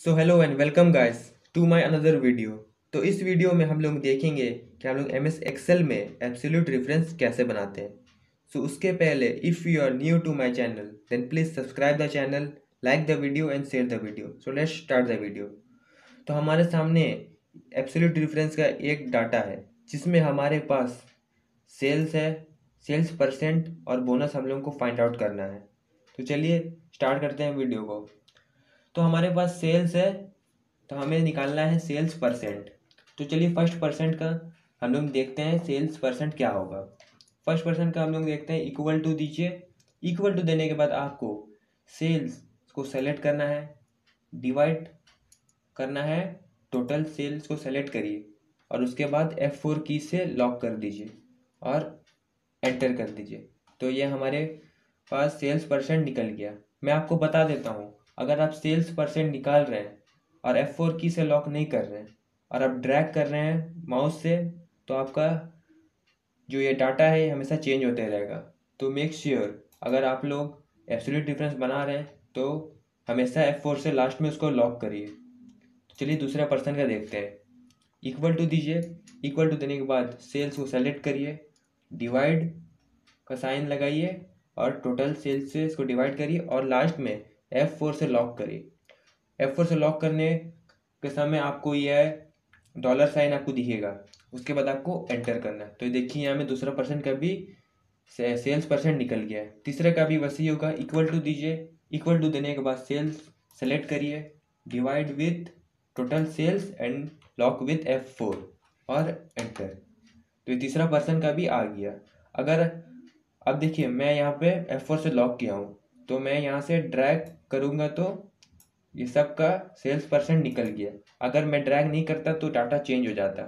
So hello and welcome guys to my another video तो इस video में हम लोग देखेंगे कि हम लोग एम एस एक्सेल में एब्सोल्यूट रेफरेंस कैसे बनाते हैं। सो so, उसके पहले if you are new to my channel then please subscribe the channel like the video and share the video so let's start the video तो हमारे सामने absolute reference का एक डाटा है जिसमें हमारे पास सेल्स है सेल्स परसेंट और बोनस हम लोगों को फाइंड आउट करना है। तो चलिए स्टार्ट करते हैं वीडियो को। तो हमारे पास सेल्स है तो हमें निकालना है सेल्स परसेंट तो चलिए फ़र्स्ट परसेंट का हम लोग देखते हैं सेल्स परसेंट क्या होगा। फ़र्स्ट परसेंट का हम लोग देखते हैं इक्वल टू दीजिए। इक्वल टू देने के बाद आपको सेल्स को सेलेक्ट करना है। डिवाइड करना है टोटल सेल्स को सेलेक्ट करिए। और उसके बाद एफ़ फोर की से लॉक कर दीजिए और एंटर कर दीजिए। तो ये हमारे पास सेल्स परसेंट निकल गया। मैं आपको बता देता हूँ। अगर आप सेल्स परसेंट निकाल रहे हैं और एफ़ फोर की से लॉक नहीं कर रहे हैं और आप ड्रैग कर रहे हैं माउस से तो आपका जो ये डाटा है हमेशा चेंज होते रहेगा। तो मेक श्योर अगर आप लोग एब्सोल्यूट डिफरेंस बना रहे हैं तो हमेशा एफ़ फोर से लास्ट में उसको लॉक करिए। तो चलिए दूसरा पर्सन का देखते हैं। इक्वल टू दीजिए। इक्वल टू देने के बाद सेल्स को सेलेक्ट करिए। डिवाइड का साइन लगाइए और टोटल सेल्स से इसको डिवाइड करिए और लास्ट में एफ़ फोर से लॉक करिए। एफ़ फोर से लॉक करने के समय आपको यह डॉलर साइन आपको दिखेगा। उसके बाद आपको एंटर करना है। तो देखिए यहाँ में दूसरा परसेंट का भी सेल्स परसेंट निकल गया है। तीसरे का भी वैसे ही होगा। इक्वल टू दीजिए। इक्वल टू देने के बाद सेल्स सेलेक्ट करिए। Divide with total sales and lock with F four और एंटर तो ये तीसरा पर्सन का भी आ गया। अगर, अब देखिए मैं यहाँ पे एफ़ फोर से लॉक किया हूँ। तो मैं यहाँ से ड्रैग करूँगा तो ये सब का सेल्स परसेंट निकल गया। अगर मैं ड्रैग नहीं करता तो डाटा चेंज हो जाता।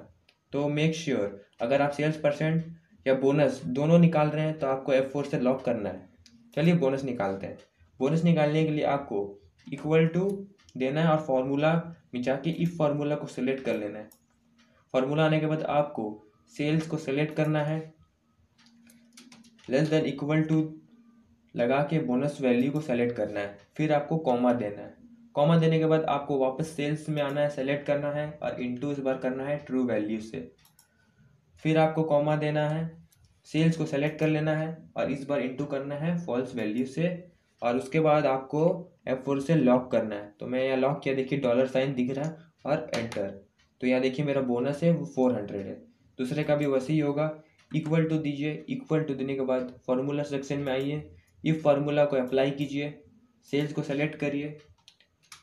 तो मेक श्योर sure, अगर आप सेल्स परसेंट या बोनस दोनों निकाल रहे हैं तो आपको एफ़ फोर से लॉक करना है। चलिए बोनस निकालते हैं। बोनस निकालने के लिए आपको इक्वल टू देना है और फार्मूला में जाके इफ़ फार्मूला को सिलेक्ट कर लेना है। फार्मूला आने के बाद आपको सेल्स को सिलेक्ट करना है। लेस देन इक्वल टू लगा के बोनस वैल्यू को सेलेक्ट करना है, फिर आपको कॉमा देना है। कॉमा देने के बाद आपको वापस सेल्स में आना है सेलेक्ट करना है और इंटू इस बार करना है ट्रू वैल्यू से। फिर आपको कॉमा देना है सेल्स को सेलेक्ट कर लेना है और इस बार इंटू करना है फॉल्स वैल्यू से और उसके बाद आपको एफ़ फोर से लॉक करना है। तो मैं यहाँ लॉक किया, देखिए डॉलर साइन दिख रहा है और एंटर तो यहाँ देखिए मेरा बोनस है, वो फोर हंड्रेड है। दूसरे का भी वैसे ही होगा इक्वल टू दीजिए इक्वल टू देने के बाद फॉर्मूला सेक्शन में आइए। इफ़ फार्मूला को अप्लाई कीजिए सेल्स को सेलेक्ट करिए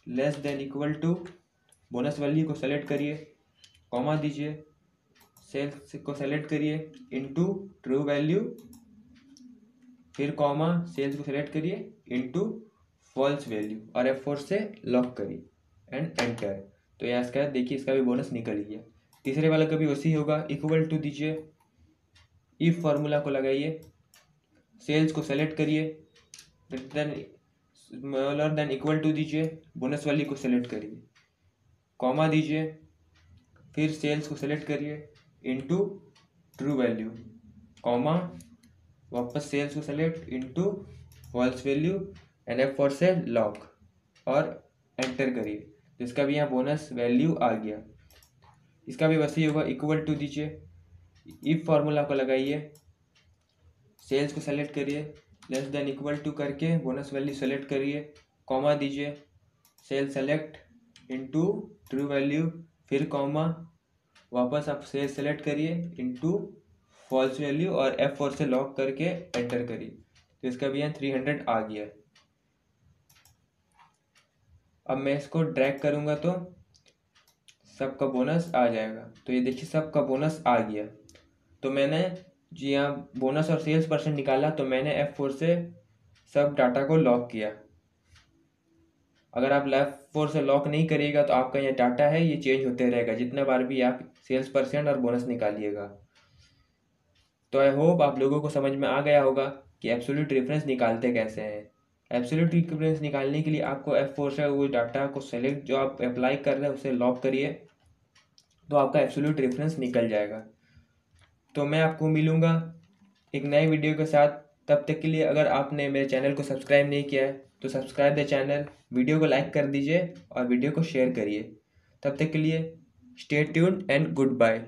less than equal to bonus value को सेलेक्ट करिए कॉमा दीजिए सेल्स को सेलेक्ट करिए इनटू ट्रू वैल्यू फिर कॉमा सेल्स को सेलेक्ट करिए इनटू फॉल्स वैल्यू और एफ़ फोर से लॉक करिए एंड एंटर तो यहाँ इसका, देखिए इसका भी बोनस निकल गया। तीसरे वाला का भी वैसे ही होगा इक्वल टू दीजिए। इफ़ फार्मूला को लगाइए सेल्स को सेलेक्ट करिए देन देन इक्वल टू दीजिए बोनस वाली को सेलेक्ट करिए। कॉमा दीजिए, फिर सेल्स को सेलेक्ट करिए इनटू ट्रू वैल्यू कॉमा वापस सेल्स को select into false value and F four से लॉक और एंटर करिए। जिसका भी यहाँ बोनस वैल्यू आ गया। इसका भी वैसे ही होगा इक्वल टू दीजिए। इफ़ फार्मूला को लगाइए। सेल्स को सेलेक्ट करिए लेस देन इक्वल टू करके बोनस वैल्यू सेलेक्ट करिए कॉमा दीजिए sale select into true value फिर कॉमा वापस आप सेल सेलेक्ट करिए इनटू फॉल्स वैल्यू और एफ़ फोर से लॉक करके एंटर करिए। तो इसका भी यहाँ थ्री हंड्रेड आ गया। अब मैं इसको ड्रैग करूँगा तो सबका बोनस आ जाएगा। तो ये देखिए सबका बोनस आ गया। तो मैंने जी हाँ बोनस और सेल्स परसेंट निकाला तो मैंने एफ़ फोर से सब डाटा को लॉक किया। अगर आप लेफ़्ट फोर से लॉक नहीं करिएगा तो आपका ये डाटा है, ये चेंज होते रहेगा। जितने बार भी आप सेल्स परसेंट और बोनस निकालिएगा। तो आई होप आप लोगों को समझ में आ गया होगा कि एब्सोल्यूट रेफरेंस निकालते कैसे हैं। एब्सोल्यूट रेफरेंस निकालने के लिए आपको एफ़ फोर से वो डाटा को सेलेक्ट जो आप अप्लाई कर रहे हैं, उसे लॉक करिए तो आपका एब्सोल्यूट रेफरेंस निकल जाएगा। तो मैं आपको मिलूँगा एक नए वीडियो के साथ। तब तक के लिए अगर आपने मेरे चैनल को सब्सक्राइब नहीं किया है तो सब्सक्राइब द चैनल, वीडियो को लाइक कर दीजिए और वीडियो को शेयर करिए। तब तक के लिए stay tune and good bye